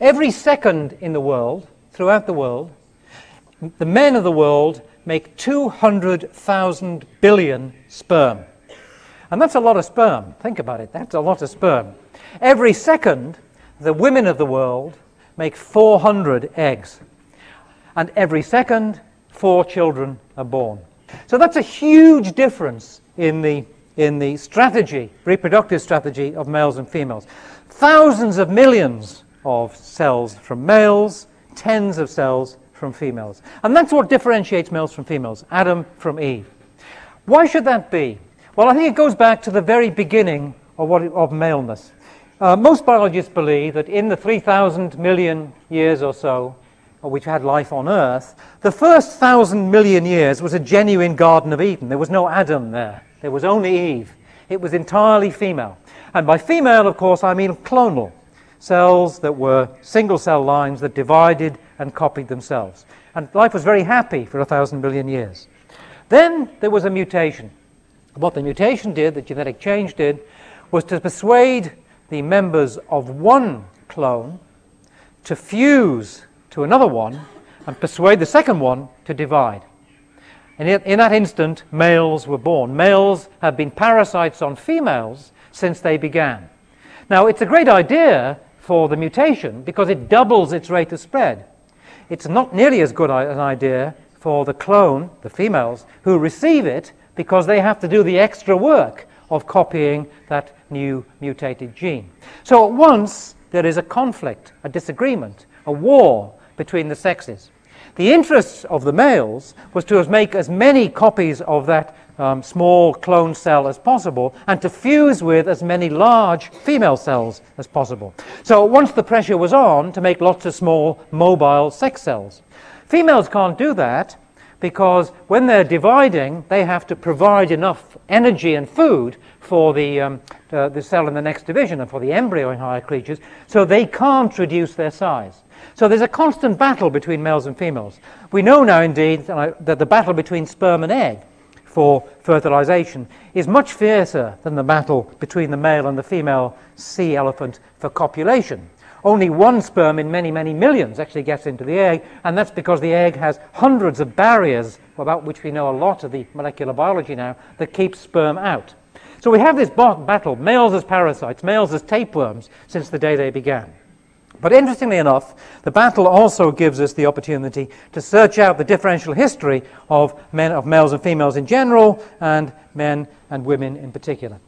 Every second in the world, throughout the world, the men of the world make 200,000 billion sperm. And that's a lot of sperm. Think about it. That's a lot of sperm. Every second, the women of the world make 400 eggs. And every second, four children are born. So that's a huge difference in the, in the strategy, reproductive strategy of males and females. Thousands of millions of cells from males, tens of cells from females. And that's what differentiates males from females, Adam from Eve. Why should that be? Well, I think it goes back to the very beginning of, what, of maleness. Uh, most biologists believe that in the 3,000 million years or so, which had life on Earth, the first thousand million years was a genuine Garden of Eden. There was no Adam there, there was only Eve. It was entirely female. And by female, of course, I mean clonal cells that were single cell lines that divided and copied themselves. And life was very happy for a thousand million years. Then there was a mutation. What the mutation did, the genetic change did, was to persuade the members of one clone to fuse to another one and persuade the second one to divide. And in that instant, males were born. Males have been parasites on females since they began. Now, it's a great idea for the mutation because it doubles its rate of spread. It's not nearly as good an idea for the clone, the females, who receive it because they have to do the extra work of copying that new mutated gene. So at once there is a conflict, a disagreement, a war between the sexes. The interest of the males was to make as many copies of that um, small clone cell as possible and to fuse with as many large female cells as possible. So once the pressure was on to make lots of small mobile sex cells. Females can't do that because when they're dividing, they have to provide enough energy and food for the, um, uh, the cell in the next division and for the embryo in higher creatures, so they can't reduce their size. So there's a constant battle between males and females. We know now, indeed, that the battle between sperm and egg for fertilization is much fiercer than the battle between the male and the female sea elephant for copulation. Only one sperm in many, many millions actually gets into the egg, and that's because the egg has hundreds of barriers, about which we know a lot of the molecular biology now, that keep sperm out. So we have this battle, males as parasites, males as tapeworms, since the day they began. But interestingly enough, the battle also gives us the opportunity to search out the differential history of men, of males and females in general, and men and women in particular.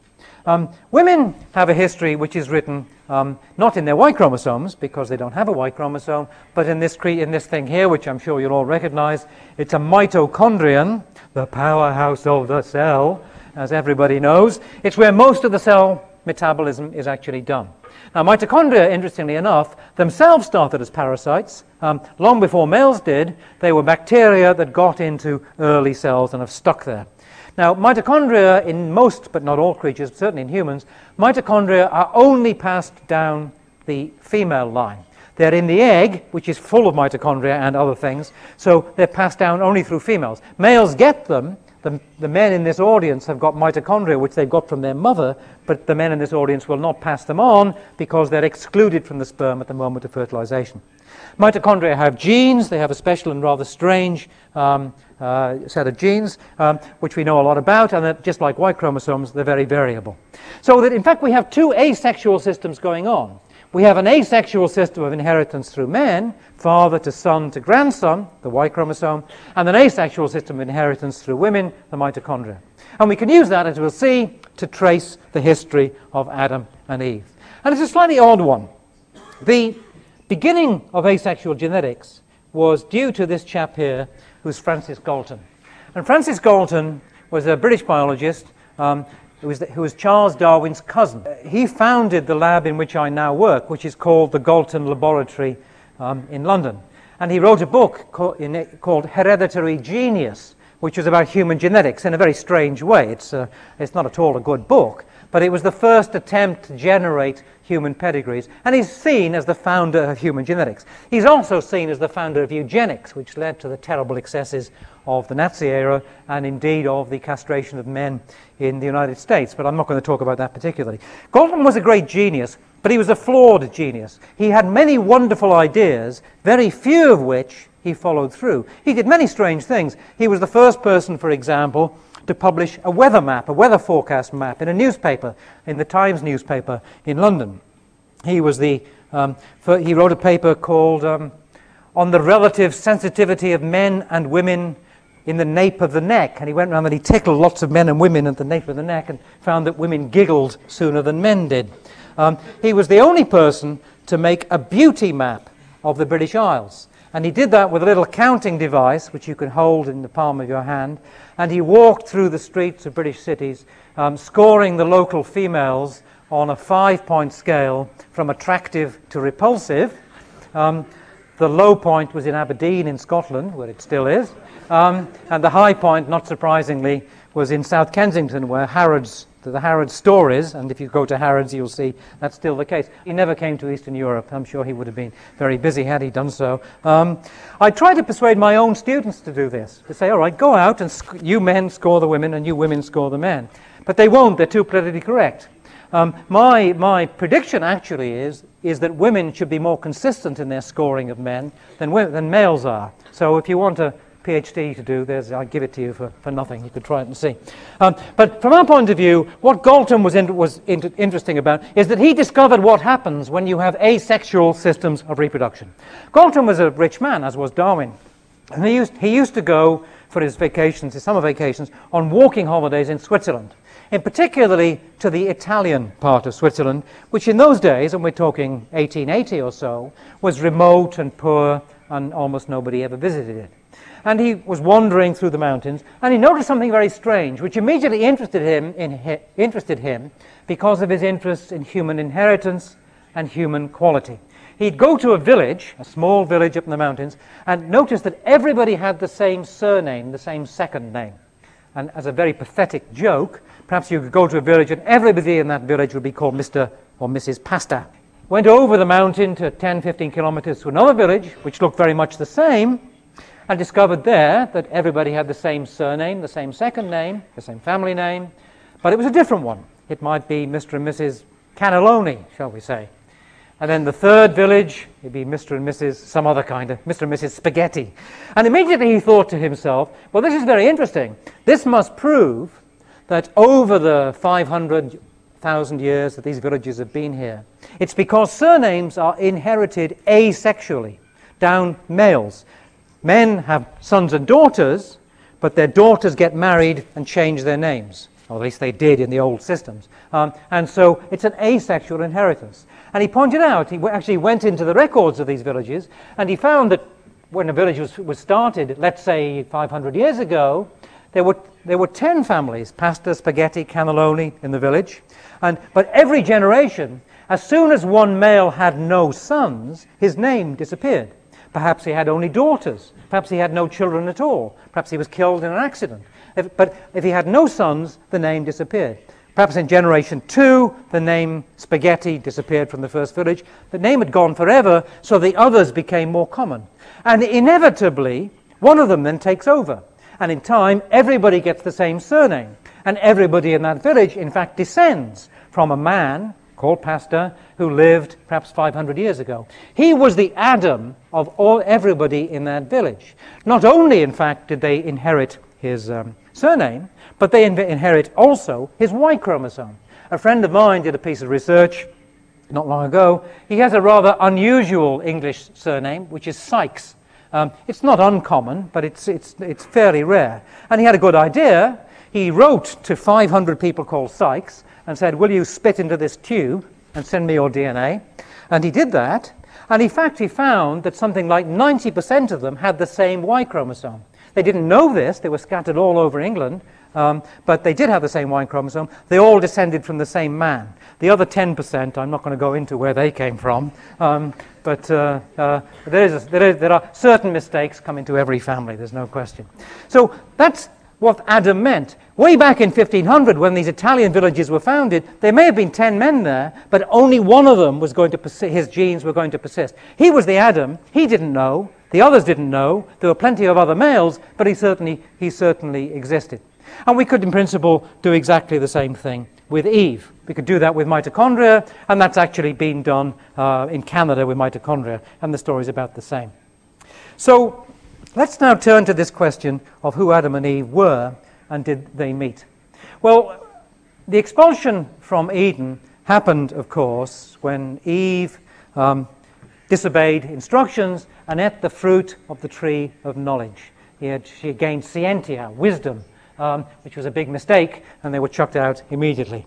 Um, women have a history which is written um, not in their Y chromosomes, because they don't have a Y chromosome, but in this, in this thing here, which I'm sure you'll all recognize. It's a mitochondrion, the powerhouse of the cell, as everybody knows. It's where most of the cell metabolism is actually done. Now, mitochondria, interestingly enough, themselves started as parasites. Um, long before males did, they were bacteria that got into early cells and have stuck there. Now, mitochondria in most, but not all creatures, certainly in humans, mitochondria are only passed down the female line. They're in the egg, which is full of mitochondria and other things, so they're passed down only through females. Males get them. The, the men in this audience have got mitochondria, which they've got from their mother, but the men in this audience will not pass them on because they're excluded from the sperm at the moment of fertilization. Mitochondria have genes, they have a special and rather strange um, uh, set of genes, um, which we know a lot about, and that just like Y chromosomes, they're very variable. So that in fact we have two asexual systems going on. We have an asexual system of inheritance through men, father to son to grandson, the Y chromosome, and an asexual system of inheritance through women, the mitochondria. And we can use that, as we'll see, to trace the history of Adam and Eve. And it's a slightly odd one. The beginning of asexual genetics was due to this chap here, who's Francis Galton. And Francis Galton was a British biologist um, who, was the, who, was Charles Darwin's cousin. He founded the lab in which I now work, which is called the Galton Laboratory um, in London. And he wrote a book called, it, called Hereditary Genius, which was about human genetics in a very strange way. It's, uh, it's not at all a good book, but it was the first attempt to generate human pedigrees, and he's seen as the founder of human genetics. He's also seen as the founder of eugenics, which led to the terrible excesses of the Nazi era and indeed of the castration of men in the United States, but I'm not going to talk about that particularly. Galton was a great genius. But he was a flawed genius. He had many wonderful ideas, very few of which he followed through. He did many strange things. He was the first person, for example, to publish a weather map, a weather forecast map, in a newspaper, in the Times newspaper in London. He was the um, he wrote a paper called um, "On the Relative Sensitivity of Men and Women in the Nape of the Neck," and he went around and he tickled lots of men and women at the nape of the neck, and found that women giggled sooner than men did. Um, he was the only person to make a beauty map of the British Isles. And he did that with a little counting device, which you can hold in the palm of your hand. And he walked through the streets of British cities, um, scoring the local females on a five point scale from attractive to repulsive. Um, the low point was in Aberdeen in Scotland, where it still is. Um, and the high point, not surprisingly, was in South Kensington, where Harrods the Harrods stories, and if you go to Harrods, you'll see that's still the case. He never came to Eastern Europe. I'm sure he would have been very busy had he done so. Um, I try to persuade my own students to do this, to say, all right, go out and you men score the women and you women score the men. But they won't, they're too politically correct. Um, my, my prediction actually is, is that women should be more consistent in their scoring of men than, than males are. So if you want to PhD to do, there's, I'll give it to you for, for nothing. You could try it and see. Um, but from our point of view, what Galton was, in, was in, interesting about is that he discovered what happens when you have asexual systems of reproduction. Galton was a rich man, as was Darwin. And he used, he used to go for his vacations, his summer vacations, on walking holidays in Switzerland, in particularly to the Italian part of Switzerland, which in those days, and we're talking 1880 or so, was remote and poor, and almost nobody ever visited it and he was wandering through the mountains, and he noticed something very strange, which immediately interested him, in, interested him because of his interest in human inheritance and human quality. He'd go to a village, a small village up in the mountains, and notice that everybody had the same surname, the same second name. And as a very pathetic joke, perhaps you could go to a village and everybody in that village would be called Mr. or Mrs. Pasta. Went over the mountain to 10, 15 kilometers to another village, which looked very much the same, and discovered there that everybody had the same surname, the same second name, the same family name, but it was a different one. It might be Mr. and Mrs. Cannelloni, shall we say. And then the third village, it'd be Mr. and Mrs. some other kind of Mr. and Mrs. Spaghetti. And immediately he thought to himself, well, this is very interesting. This must prove that over the 500,000 years that these villages have been here, it's because surnames are inherited asexually, down males. Men have sons and daughters, but their daughters get married and change their names. Or at least they did in the old systems. Um, and so it's an asexual inheritance. And he pointed out, he actually went into the records of these villages, and he found that when a village was, was started, let's say 500 years ago, there were, there were 10 families, pasta, spaghetti, cannelloni in the village. And, but every generation, as soon as one male had no sons, his name disappeared. Perhaps he had only daughters. Perhaps he had no children at all. Perhaps he was killed in an accident. If, but if he had no sons, the name disappeared. Perhaps in generation two, the name spaghetti disappeared from the first village. The name had gone forever, so the others became more common. And inevitably, one of them then takes over. And in time, everybody gets the same surname. And everybody in that village, in fact, descends from a man called Pasta, who lived perhaps 500 years ago. He was the Adam of all, everybody in that village. Not only, in fact, did they inherit his um, surname, but they inherit also his Y chromosome. A friend of mine did a piece of research not long ago. He has a rather unusual English surname, which is Sykes. Um, it's not uncommon, but it's, it's, it's fairly rare. And he had a good idea. He wrote to 500 people called Sykes and said, Will you spit into this tube and send me your DNA? And he did that. And in fact, he found that something like 90% of them had the same Y chromosome. They didn't know this, they were scattered all over England, um, but they did have the same Y chromosome. They all descended from the same man. The other 10%, I'm not going to go into where they came from, um, but uh, uh, there, is a, there, is, there are certain mistakes come into every family, there's no question. So that's what Adam meant. Way back in 1500, when these Italian villages were founded, there may have been 10 men there, but only one of them was going to persist, his genes were going to persist. He was the Adam, he didn't know, the others didn't know, there were plenty of other males, but he certainly, he certainly existed. And we could, in principle, do exactly the same thing with Eve. We could do that with mitochondria, and that's actually been done uh, in Canada with mitochondria, and the story is about the same. So let's now turn to this question of who Adam and Eve were and did they meet. Well, the expulsion from Eden happened, of course, when Eve um, disobeyed instructions and ate the fruit of the tree of knowledge. She gained scientia, wisdom, um, which was a big mistake, and they were chucked out immediately.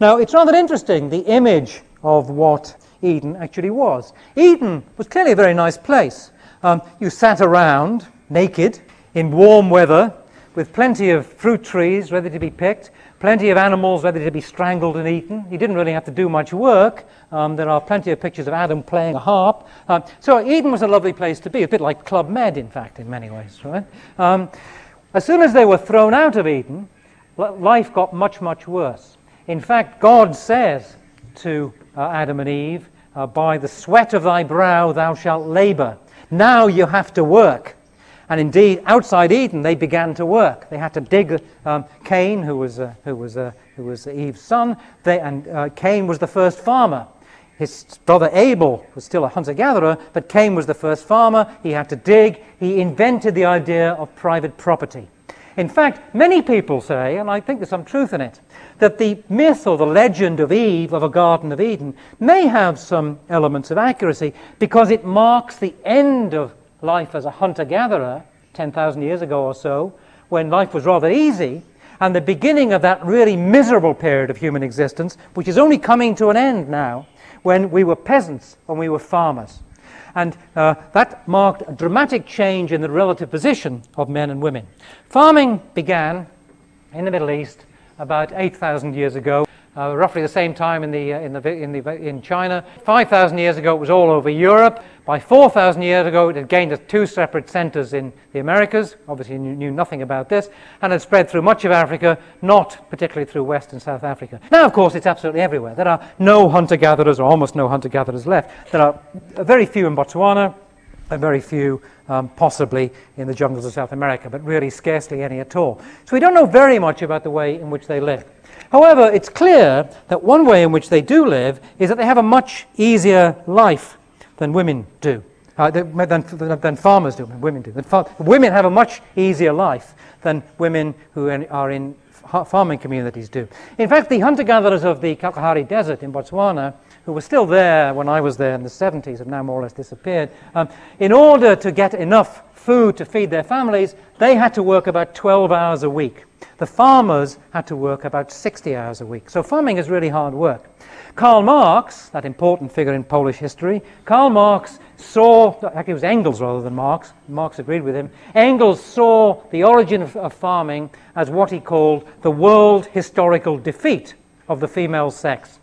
Now, it's rather interesting the image of what Eden actually was. Eden was clearly a very nice place. Um, you sat around naked in warm weather with plenty of fruit trees ready to be picked, plenty of animals ready to be strangled and eaten. He didn't really have to do much work. Um, there are plenty of pictures of Adam playing a harp. Uh, so Eden was a lovely place to be, a bit like Club Med, in fact, in many ways. Right? Um, as soon as they were thrown out of Eden, life got much, much worse. In fact, God says to uh, Adam and Eve, uh, By the sweat of thy brow thou shalt labor. Now you have to work. And indeed, outside Eden, they began to work. They had to dig. Um, Cain, who was, uh, who, was, uh, who was Eve's son, they, and uh, Cain was the first farmer. His brother Abel was still a hunter gatherer, but Cain was the first farmer. He had to dig. He invented the idea of private property. In fact, many people say, and I think there's some truth in it, that the myth or the legend of Eve, of a Garden of Eden, may have some elements of accuracy because it marks the end of life as a hunter gatherer 10,000 years ago or so, when life was rather easy, and the beginning of that really miserable period of human existence, which is only coming to an end now, when we were peasants, when we were farmers. And uh, that marked a dramatic change in the relative position of men and women. Farming began in the Middle East about 8,000 years ago uh, roughly the same time in, the, uh, in, the, in, the, in China. 5,000 years ago, it was all over Europe. By 4,000 years ago, it had gained two separate centers in the Americas. Obviously, you knew nothing about this. And had spread through much of Africa, not particularly through West and South Africa. Now, of course, it's absolutely everywhere. There are no hunter gatherers, or almost no hunter gatherers left. There are very few in Botswana, and very few um, possibly in the jungles of South America, but really scarcely any at all. So we don't know very much about the way in which they live. However, it's clear that one way in which they do live is that they have a much easier life than women do. Uh, than, than, farmers do, women do. women have a much easier life than women who are in farming communities do. In fact, the hunter-gatherers of the Kalahari Desert in Botswana, who were still there when I was there in the 70s, have now more or less disappeared. Um, in order to get enough food to feed their families, they had to work about 12 hours a week. The farmers had to work about 60 hours a week. So farming is really hard work. Karl Marx, that important figure in Polish history, Karl Marx saw, actually it was Engels rather than Marx, Marx agreed with him, Engels saw the origin of, of farming as what he called the world historical defeat of the female sex.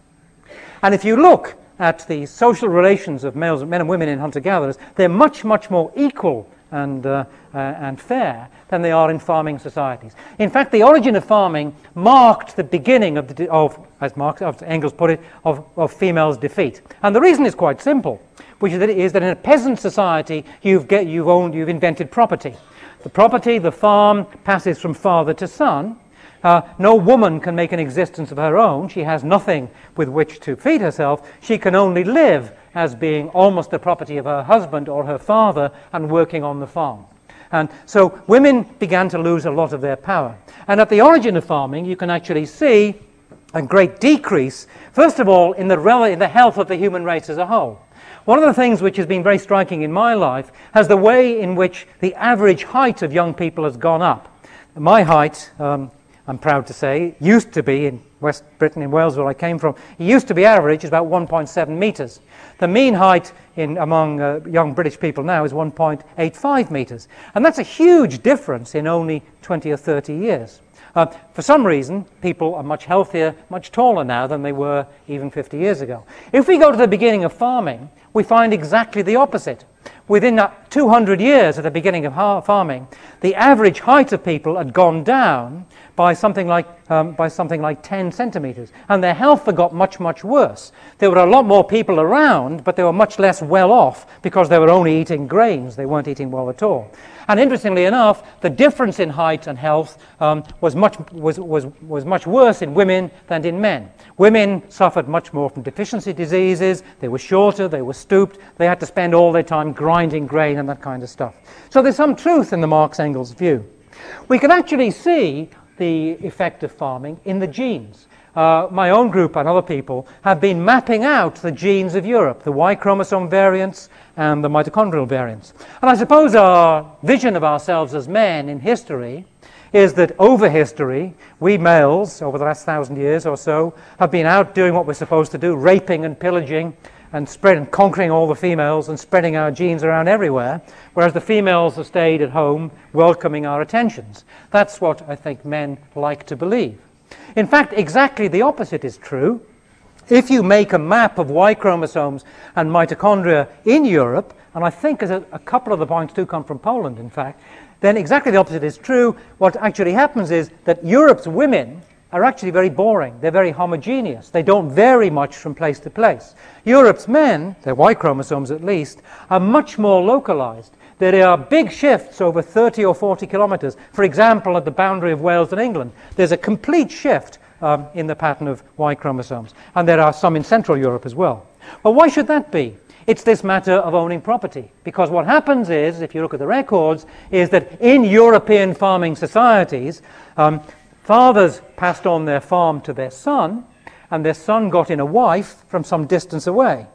And if you look at the social relations of males, men and women in hunter-gatherers, they're much, much more equal and, uh, uh, and fair than they are in farming societies. In fact, the origin of farming marked the beginning of, the, of as Marx, as Engels put it, of, of females' defeat. And the reason is quite simple, which is that, is that in a peasant society, you've, get, you've, owned, you've invented property. The property, the farm, passes from father to son. Uh, no woman can make an existence of her own. She has nothing with which to feed herself. She can only live as being almost the property of her husband or her father and working on the farm. And so women began to lose a lot of their power. And at the origin of farming, you can actually see a great decrease, first of all, in the, in the health of the human race as a whole. One of the things which has been very striking in my life has the way in which the average height of young people has gone up. My height, um, I'm proud to say, used to be in West Britain, in Wales, where I came from, used to be average, is about 1.7 metres. The mean height in, among uh, young British people now is 1.85 metres. And that's a huge difference in only 20 or 30 years. Uh, for some reason, people are much healthier, much taller now than they were even 50 years ago. If we go to the beginning of farming, we find exactly the opposite. Within that 200 years at the beginning of farming, the average height of people had gone down by something like, um, by something like 10 centimeters. And their health had got much, much worse. There were a lot more people around, but they were much less well off because they were only eating grains. They weren't eating well at all. And interestingly enough, the difference in height and health um, was, much, was, was, was much worse in women than in men. Women suffered much more from deficiency diseases. They were shorter, they were stooped, they had to spend all their time grinding grain and that kind of stuff. So there's some truth in the Marx Engels view. We can actually see the effect of farming in the genes. Uh, my own group and other people have been mapping out the genes of Europe, the Y chromosome variants and the mitochondrial variants. And I suppose our vision of ourselves as men in history is that over history, we males, over the last thousand years or so, have been out doing what we're supposed to do, raping and pillaging and spreading, conquering all the females and spreading our genes around everywhere, whereas the females have stayed at home welcoming our attentions. That's what I think men like to believe. In fact, exactly the opposite is true. If you make a map of Y chromosomes and mitochondria in Europe, and I think a, a couple of the points do come from Poland, in fact, then exactly the opposite is true. What actually happens is that Europe's women are actually very boring. They're very homogeneous. They don't vary much from place to place. Europe's men, their Y chromosomes at least, are much more localized. There are big shifts over 30 or 40 kilometers. For example, at the boundary of Wales and England, there's a complete shift um, in the pattern of Y chromosomes. And there are some in Central Europe as well. Well, why should that be? It's this matter of owning property. Because what happens is, if you look at the records, is that in European farming societies, um, Fathers passed on their farm to their son, and their son got in a wife from some distance away.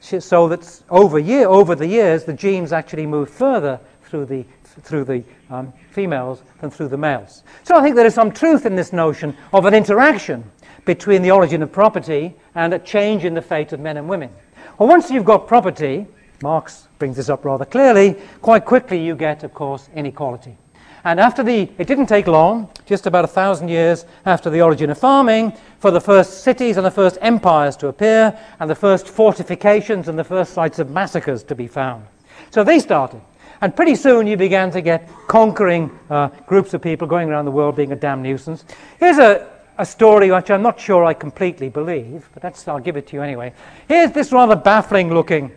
So that over, year, over the years, the genes actually moved further through the, through the um, females than through the males. So I think there is some truth in this notion of an interaction between the origin of property and a change in the fate of men and women. Well, once you've got property, Marx brings this up rather clearly, quite quickly you get, of course, inequality. And after the, it didn't take long, just about a thousand years after the origin of farming, for the first cities and the first empires to appear, and the first fortifications and the first sites of massacres to be found. So they started. And pretty soon you began to get conquering uh, groups of people going around the world being a damn nuisance. Here's a, a story which I'm not sure I completely believe, but that's, I'll give it to you anyway. Here's this rather baffling looking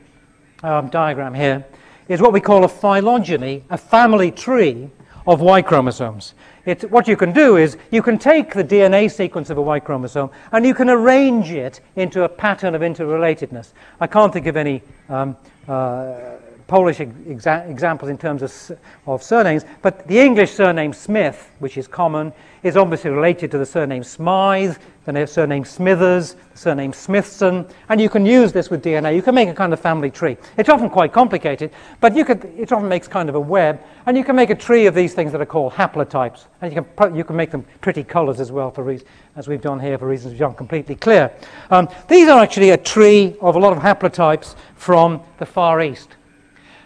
um, diagram here. Is what we call a phylogeny, a family tree of Y chromosomes. It, what you can do is you can take the DNA sequence of a Y chromosome and you can arrange it into a pattern of interrelatedness. I can't think of any um, uh, Polish exa examples in terms of, of surnames, but the English surname Smith, which is common, is obviously related to the surname Smythe, the surname Smithers, the surname Smithson, and you can use this with DNA. You can make a kind of family tree. It's often quite complicated, but you could, it often makes kind of a web, and you can make a tree of these things that are called haplotypes, and you can, you can make them pretty colors as well, for as we've done here for reasons which aren't completely clear. Um, these are actually a tree of a lot of haplotypes from the Far East.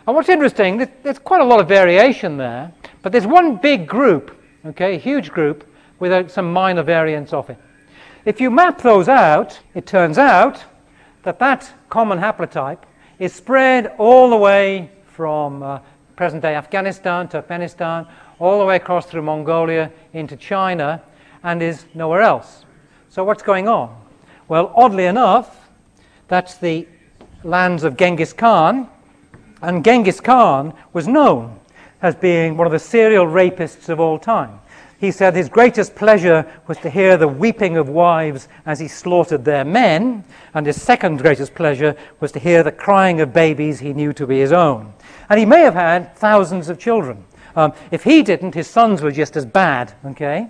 And what's interesting, there's, quite a lot of variation there, but there's one big group, okay, a huge group, with some minor variants of it. If you map those out, it turns out that that common haplotype is spread all the way from uh, present-day Afghanistan, Turkmenistan, all the way across through Mongolia into China, and is nowhere else. So what's going on? Well, oddly enough, that's the lands of Genghis Khan, and Genghis Khan was known as being one of the serial rapists of all time. He said his greatest pleasure was to hear the weeping of wives as he slaughtered their men, and his second greatest pleasure was to hear the crying of babies he knew to be his own. And he may have had thousands of children. Um, if he didn't, his sons were just as bad, okay?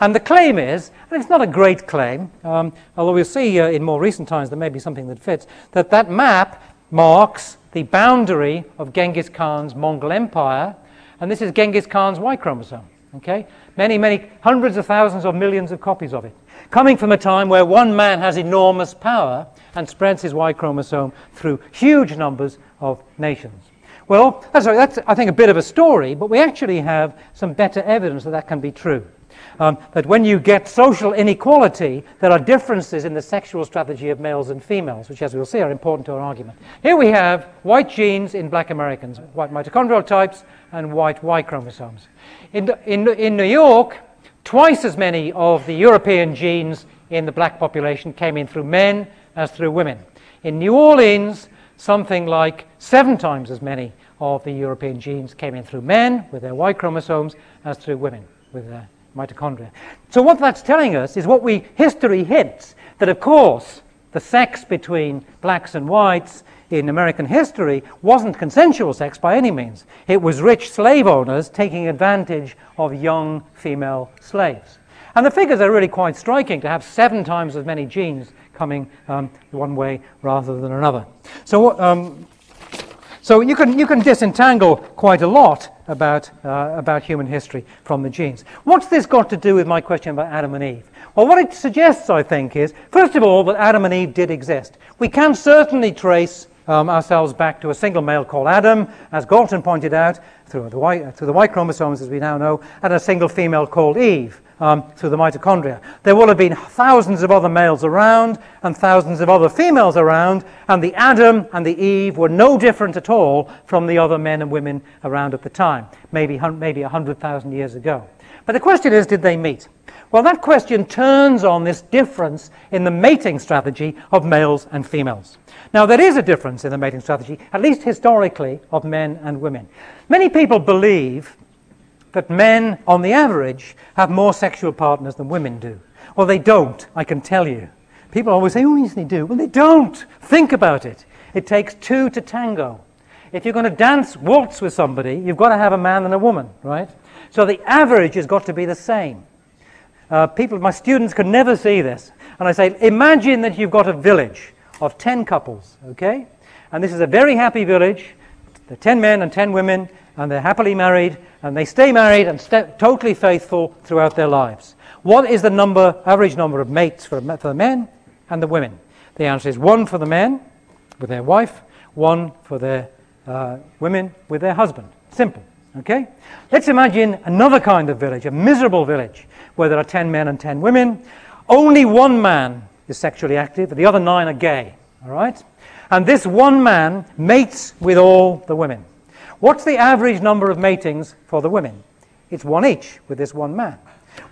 And the claim is, and it's not a great claim, um, although we'll see uh, in more recent times there may be something that fits, that that map marks the boundary of Genghis Khan's Mongol Empire, and this is Genghis Khan's Y chromosome. Okay? Many, many hundreds of thousands or millions of copies of it. Coming from a time where one man has enormous power and spreads his Y chromosome through huge numbers of nations. Well, that's, that's, I think, a bit of a story, but we actually have some better evidence that that can be true. Um, that when you get social inequality, there are differences in the sexual strategy of males and females, which, as we'll see, are important to our argument. Here we have white genes in black Americans, white mitochondrial types and white Y chromosomes. In, in, in New York, twice as many of the European genes in the black population came in through men as through women. In New Orleans, something like seven times as many of the European genes came in through men with their Y chromosomes as through women with their mitochondria. So what that's telling us is what we history hints that of course the sex between blacks and whites in American history wasn't consensual sex by any means. It was rich slave owners taking advantage of young female slaves. And the figures are really quite striking to have seven times as many genes coming um, one way rather than another. So, um, so you, can, you can disentangle quite a lot about, uh, about human history from the genes. What's this got to do with my question about Adam and Eve? Well, what it suggests, I think, is first of all, that Adam and Eve did exist. We can certainly trace um, ourselves back to a single male called Adam, as Galton pointed out, through the, y, through the Y chromosomes, as we now know, and a single female called Eve um, through the mitochondria. There will have been thousands of other males around and thousands of other females around, and the Adam and the Eve were no different at all from the other men and women around at the time, maybe, maybe 100,000 years ago. But the question is, did they meet? Well, that question turns on this difference in the mating strategy of males and females. Now, there is a difference in the mating strategy, at least historically, of men and women. Many people believe that men, on the average, have more sexual partners than women do. Well, they don't, I can tell you. People always say, oh, yes, they do. Well, they don't. Think about it. It takes two to tango. If you're going to dance waltz with somebody, you've got to have a man and a woman, right? So the average has got to be the same. Uh, people, my students can never see this. And I say, imagine that you've got a village of 10 couples, okay? And this is a very happy village. There are 10 men and 10 women, and they're happily married, and they stay married and totally faithful throughout their lives. What is the number, average number of mates for, for the men and the women? The answer is one for the men with their wife, one for their uh, women with their husband. Simple. Okay? Let's imagine another kind of village, a miserable village, where there are 10 men and 10 women. Only one man is sexually active, the other nine are gay. All right? And this one man mates with all the women. What's the average number of matings for the women? It's one each with this one man.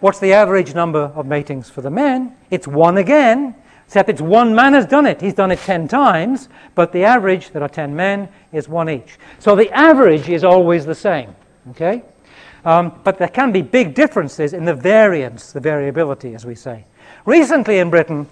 What's the average number of matings for the men? It's one again, except it's one man has done it. He's done it 10 times, but the average, there are 10 men, is one each. So the average is always the same, okay? Um, but there can be big differences in the variance, the variability, as we say. Recently in Britain,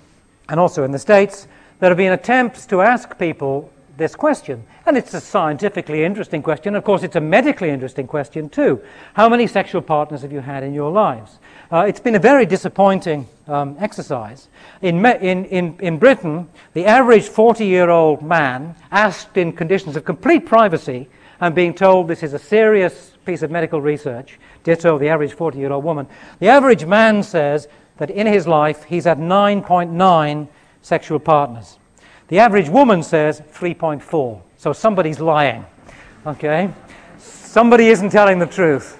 and also in the States, there have been attempts to ask people this question. And it's a scientifically interesting question. Of course, it's a medically interesting question too. How many sexual partners have you had in your lives? Uh, it's been a very disappointing um, exercise. In, in, in, in Britain, the average 40 year old man asked in conditions of complete privacy and being told this is a serious piece of medical research, ditto the average 40 year old woman, the average man says that in his life he's had 9.9 sexual partners. The average woman says 3.4. So somebody's lying. Okay? Somebody isn't telling the truth.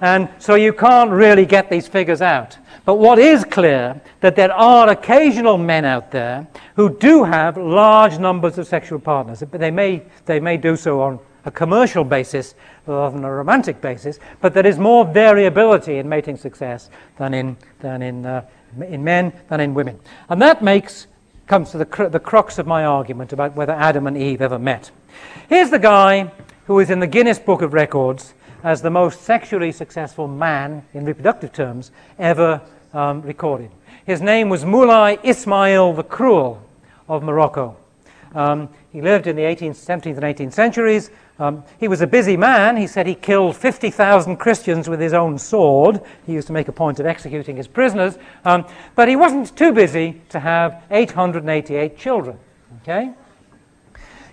And so you can't really get these figures out. But what is clear that there are occasional men out there who do have large numbers of sexual partners. But they may, they may do so on a commercial basis rather than a romantic basis, but there is more variability in mating success than in, than in, uh, in men than in women. And that makes comes to the, cr- the crux of my argument about whether Adam and Eve ever met. Here's the guy who is in the Guinness Book of Records as the most sexually successful man, in reproductive terms, ever um, recorded. His name was Moulay Ismail the Cruel of Morocco. Um, he lived in the 18th, 17th, and 18th centuries. Um, he was a busy man. He said he killed 50,000 Christians with his own sword. He used to make a point of executing his prisoners. Um, but he wasn't too busy to have 888 children. Okay?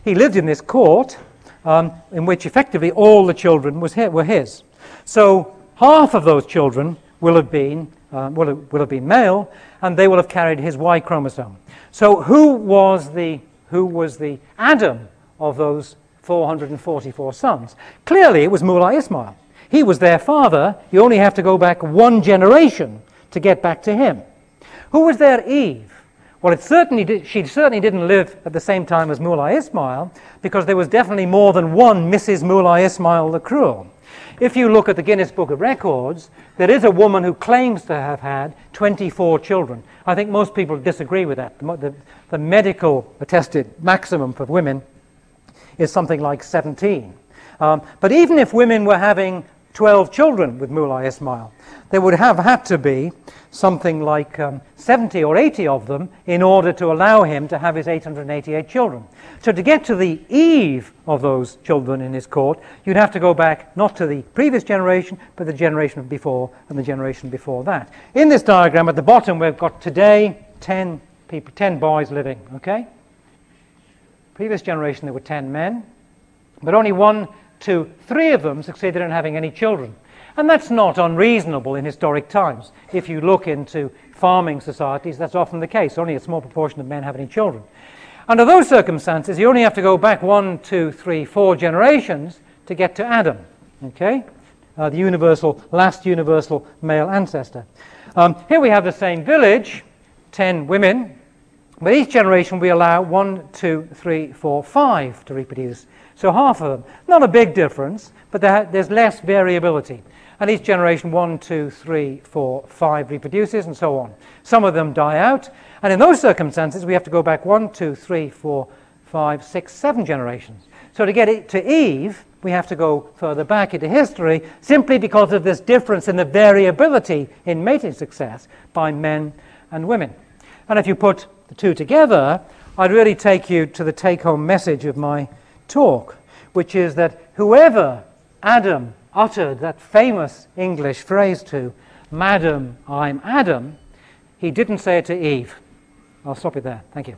He lived in this court um, in which effectively all the children were his. So half of those children will have been, uh, will, have, will have been male, and they will have carried his Y chromosome. So who was the who was the Adam of those 444 sons. Clearly, it was Moulay Ismail. He was their father. You only have to go back one generation to get back to him. Who was their Eve? Well, it certainly did, she certainly didn't live at the same time as Moulay Ismail because there was definitely more than one Mrs. Moulay Ismail the Cruel. If you look at the Guinness Book of Records, there is a woman who claims to have had 24 children. I think most people disagree with that. The, the, the medical attested maximum for women is something like 17. Um, but even if women were having 12 children with Moulay Ismail, there would have had to be something like um, 70 or 80 of them in order to allow him to have his 888 children. So, to get to the eve of those children in his court, you'd have to go back not to the previous generation, but the generation before and the generation before that. In this diagram at the bottom, we've got today 10 people, 10 boys living, okay? Previous generation, there were 10 men, but only one, two, three of them succeeded in having any children. And that's not unreasonable in historic times. If you look into farming societies, that's often the case. Only a small proportion of men have any children. Under those circumstances, you only have to go back one, two, three, four generations to get to Adam. Okay? Uh, the universal, last universal male ancestor. Um, here we have the same village, 10 women, but each generation we allow one, two, three, four, five to reproduce. So half of them. Not a big difference, but there's less variability. And each generation, one, two, three, four, five, reproduces, and so on. Some of them die out. And in those circumstances, we have to go back one, two, three, four, five, six, seven generations. So to get it to Eve, we have to go further back into history simply because of this difference in the variability in mating success by men and women. And if you put the two together, I'd really take you to the take home message of my talk, which is that whoever Adam uttered that famous English phrase to, Madam, I'm Adam, he didn't say it to Eve. I'll stop it there. Thank you.